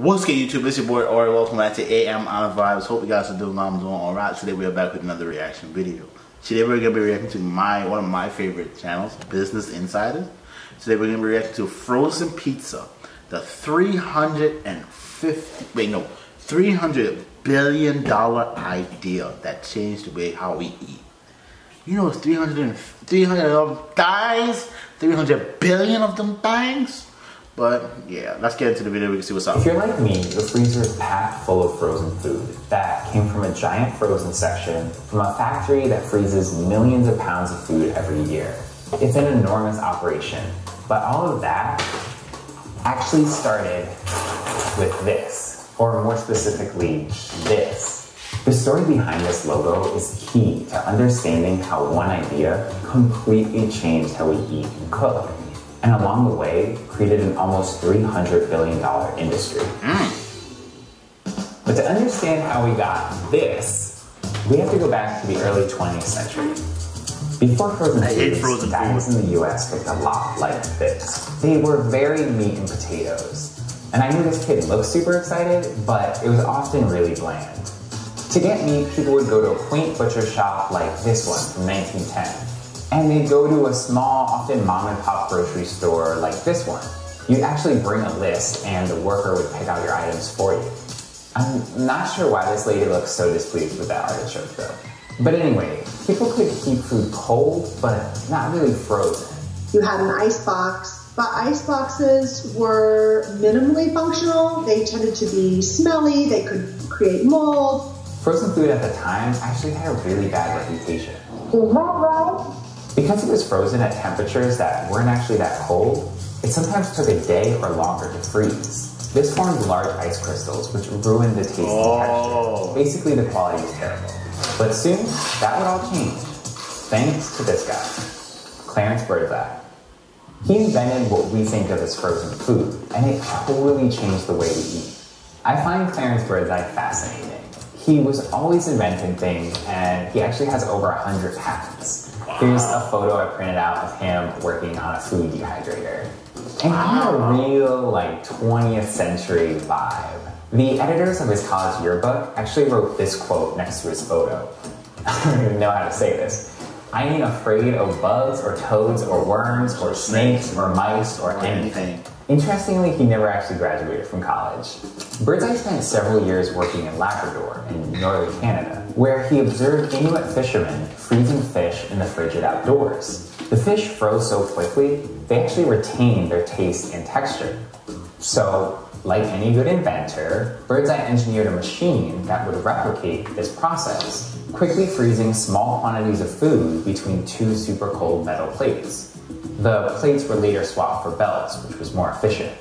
What's good YouTube? It's your boy Auri. Welcome back to AM on Vibes. Hope you guys are doing I'm doing alright. Today we are back with another reaction video. Today we're gonna be reacting to my one of my favorite channels, Business Insiders. Today we're gonna be reacting to Frozen Pizza, the 350 wait no 300 billion dollar idea that changed the way how we eat. You know it's 300 300 of things, 300 billion of them things. But yeah, let's get into the video. We can see what's up. If you're like me, your freezer is packed full of frozen food that came from a giant frozen section from a factory that freezes millions of pounds of food every year. It's an enormous operation, but all of that actually started with this, or more specifically, this. The story behind this logo is key to understanding how one idea completely changed how we eat and cook and along the way created an almost $300 billion industry. Mm. But to understand how we got this, we have to go back to the early 20th century. Before frozen foods, frozen diets in the US looked a lot like this. They were very meat and potatoes. And I knew this kid looked super excited, but it was often really bland. To get meat, people would go to a quaint butcher shop like this one from 1910 and they go to a small, often mom and pop grocery store like this one. You'd actually bring a list and the worker would pick out your items for you. I'm not sure why this lady looks so displeased with that artichoke though. But anyway, people could keep food cold, but not really frozen. You had an ice box, but ice boxes were minimally functional. They tended to be smelly, they could create mold. Frozen food at the time actually had a really bad reputation. Is that right? Because it was frozen at temperatures that weren't actually that cold, it sometimes took a day or longer to freeze. This formed large ice crystals, which ruined the taste oh. and texture. Oh. Basically, the quality was terrible. But soon, that would all change, thanks to this guy, Clarence Birdseye. He invented what we think of as frozen food, and it totally changed the way we eat. I find Clarence Birdseye fascinating. He was always inventing things, and he actually has over 100 patents. Here's a photo I printed out of him working on a food dehydrator. And kind of a real, like, 20th century vibe. The editors of his college yearbook actually wrote this quote next to his photo. I don't even know how to say this. I ain't afraid of bugs or toads or worms or snakes or mice or anything. Interestingly, he never actually graduated from college. Birdseye spent several years working in Labrador in northern Canada, where he observed Inuit fishermen freezing fish in the frigid outdoors. The fish froze so quickly, they actually retained their taste and texture. So, like any good inventor, Birdseye engineered a machine that would replicate this process, quickly freezing small quantities of food between two super cold metal plates. The plates were later swapped for belts, which was more efficient.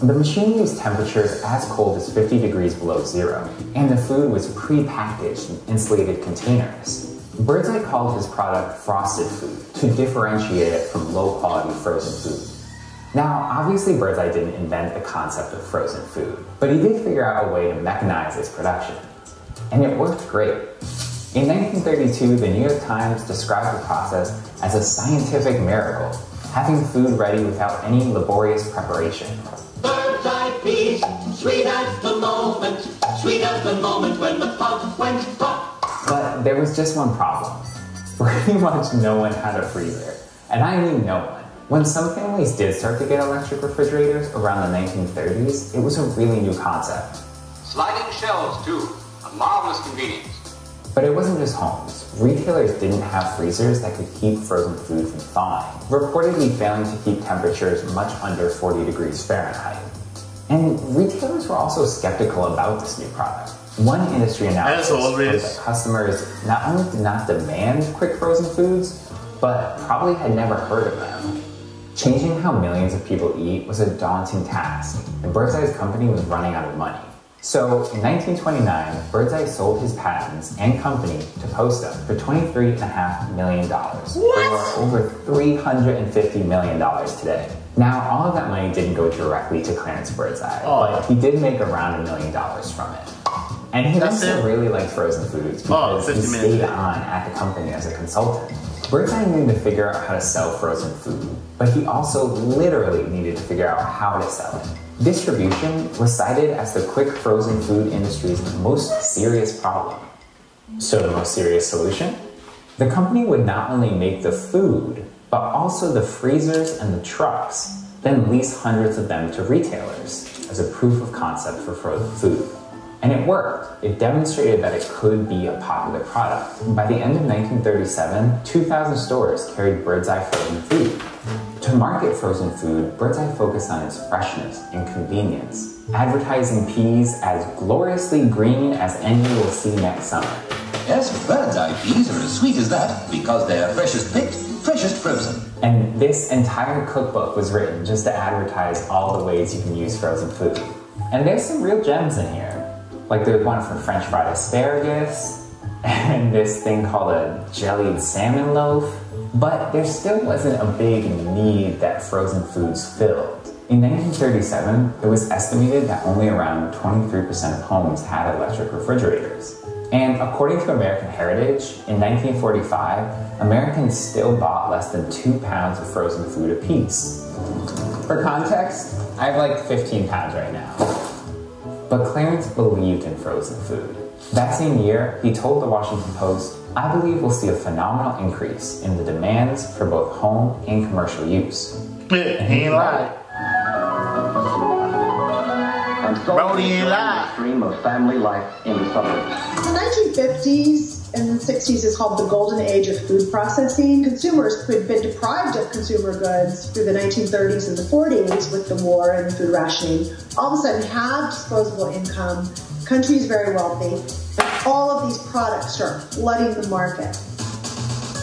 The machine used temperatures as cold as 50 degrees below zero, and the food was pre-packaged in insulated containers. Birdseye called his product frosted food to differentiate it from low-quality frozen food. Now, obviously Birdseye didn't invent the concept of frozen food, but he did figure out a way to mechanize its production. And it worked great. In 1932, the New York Times described the process as a scientific miracle having food ready without any laborious preparation. Bird's eye peas, sweet as the moment, sweet as the moment when the pop went pop. But there was just one problem. Pretty much no one had a freezer. And I mean no one. When some families did start to get electric refrigerators around the 1930s, it was a really new concept. Sliding shelves, too. A marvelous convenience. But it wasn't just homes. Retailers didn't have freezers that could keep frozen food from thawing, reportedly failing to keep temperatures much under 40 degrees Fahrenheit. And retailers were also skeptical about this new product. One industry analysis showed that customers not only did not demand quick frozen foods, but probably had never heard of them. Changing how millions of people eat was a daunting task, and Birdseye's company was running out of money. So in 1929, Birdseye sold his patents and company to Postum for $23.5 million. What? over $350 million today. Now, all of that money didn't go directly to Clarence Birdseye, oh. but he did make around a million dollars from it. And he That's also it? really liked frozen foods oh, because oh, he stayed on at the company as a consultant. Birdseye needed to figure out how to sell frozen food, but he also literally needed to figure out how to sell it. Distribution was cited as the quick frozen food industry's most serious problem. So, the most serious solution? The company would not only make the food, but also the freezers and the trucks, then lease hundreds of them to retailers as a proof of concept for frozen food. And it worked. It demonstrated that it could be a popular product. By the end of 1937, 2,000 stores carried Birdseye frozen food. To market frozen food, Birdseye focused on its freshness and convenience, advertising peas as gloriously green as any you will see next summer. Yes, Birdseye peas are as sweet as that because they're freshest picked, freshest frozen. And this entire cookbook was written just to advertise all the ways you can use frozen food. And there's some real gems in here. Like there's one for French fried asparagus, and this thing called a jellied salmon loaf. But there still wasn't a big need that frozen foods filled. In 1937, it was estimated that only around 23% of homes had electric refrigerators. And according to American Heritage, in 1945, Americans still bought less than two pounds of frozen food apiece. For context, I have like 15 pounds right now. But Clarence believed in frozen food. That same year, he told the Washington Post, I believe we'll see a phenomenal increase in the demands for both home and commercial use. he ain't lying. And so Bro, he ain't the lying. stream of family life in the suburbs. The 1950s and 60s is called the golden age of food processing. Consumers who had been deprived of consumer goods through the 1930s and the 40s with the war and food rationing all of a sudden have disposable income. Country is very wealthy, and all of these products are flooding the market.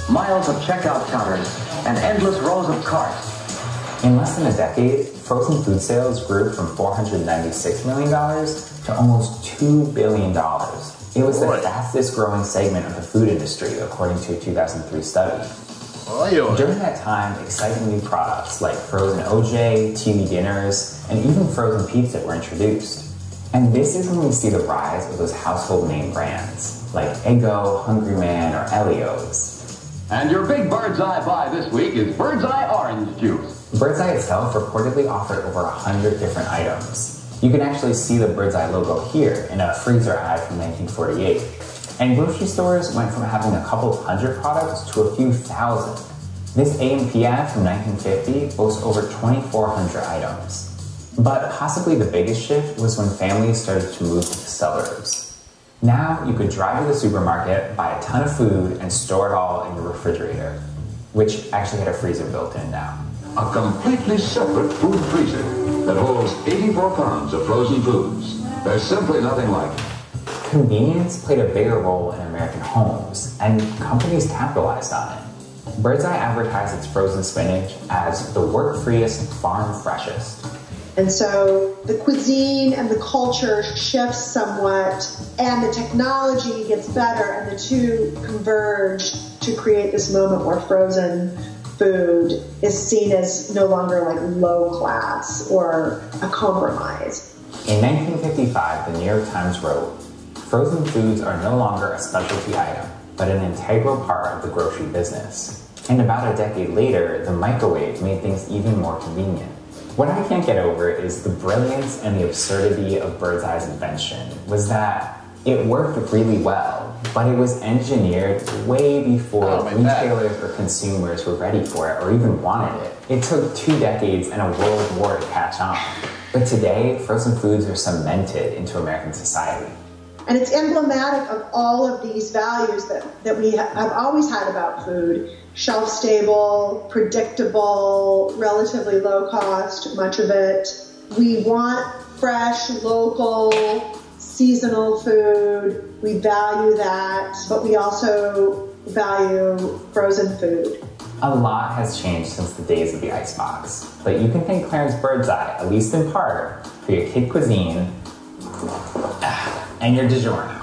Miles of checkout counters and endless rows of carts. In less than a decade, frozen food sales grew from $496 million to almost $2 billion. It was Boy. the fastest growing segment of the food industry, according to a 2003 study. Oh. During that time, exciting new products like frozen OJ, TV dinners, and even frozen pizza were introduced. And this is when we see the rise of those household name brands like Eggo, Hungry Man, or Elio's. And your big bird's eye buy this week is bird's eye orange juice. Birdseye itself reportedly offered over 100 different items. You can actually see the Birdseye logo here in a freezer ad from 1948. And grocery stores went from having a couple hundred products to a few thousand. This A&P ad from 1950 boasts over 2,400 items. But possibly the biggest shift was when families started to move to the suburbs. Now you could drive to the supermarket, buy a ton of food, and store it all in your refrigerator, which actually had a freezer built in now. A completely separate food freezer that holds 84 pounds of frozen foods. There's simply nothing like it. Convenience played a bigger role in American homes, and companies capitalized on it. Birdseye advertised its frozen spinach as the work freest, farm freshest. And so the cuisine and the culture shifts somewhat, and the technology gets better, and the two converge to create this moment where frozen food is seen as no longer like low class or a compromise. In 1955, the New York Times wrote Frozen foods are no longer a specialty item, but an integral part of the grocery business. And about a decade later, the microwave made things even more convenient. What I can't get over is the brilliance and the absurdity of Birdseye's invention was that it worked really well, but it was engineered way before Oh, my bad. retailers or consumers were ready for it or even wanted it. It took two decades and a world war to catch on. But today, frozen foods are cemented into American society. And it's emblematic of all of these values that, that we ha- have always had about food shelf stable, predictable, relatively low cost, much of it. We want fresh, local, seasonal food. We value that, but we also value frozen food. A lot has changed since the days of the icebox, but you can thank Clarence Birdseye, at least in part, for your kid cuisine and your DiGiorno.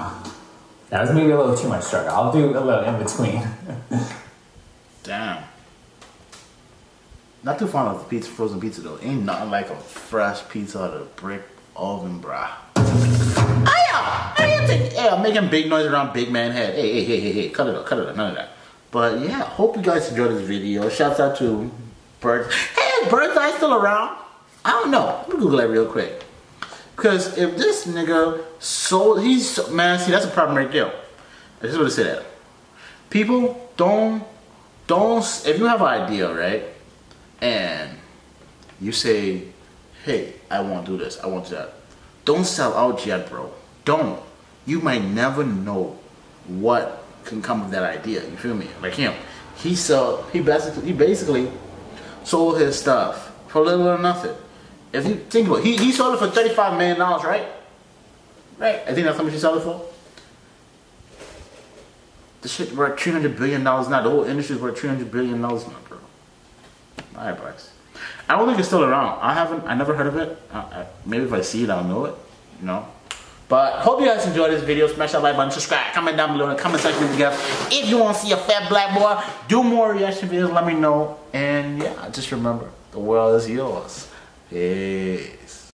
That was maybe a little too much sugar. I'll do a little in between. Damn. Not too fond of the pizza, frozen pizza though. Ain't nothing like a fresh pizza out of a brick oven, brah. Hey, I'm making big noise around big man head. Hey, hey, hey, hey, hey, cut it up, cut it up, none of that. But yeah, hope you guys enjoyed this video. Shouts out to Bird. Hey, Bird's Eye still around? I don't know. Let me Google that real quick. Because if this nigga sold, he's man. See, that's a problem right there. This is what it said. That people don't don't if you have an idea right, and you say, hey, I want to do this, I want to do that. Don't sell out yet, bro. Don't. You might never know what can come of that idea. You feel me? Like him, he sold. He basically he basically sold his stuff for little or nothing. If you think about it, he, he sold it for $35 million, right? Right. I think that's how much he sold it for. The shit worth $300 billion now. The whole industry is worth $300 billion now, bro. Alright, Bryce. I don't think it's still around. I haven't, I never heard of it. I, I, maybe if I see it, I'll know it. You know? But hope you guys enjoyed this video. Smash that like button, subscribe, comment down below in the comment section if you guys. If you want to see a fat black boy do more reaction videos, let me know. And yeah, just remember, the world is yours. Peace.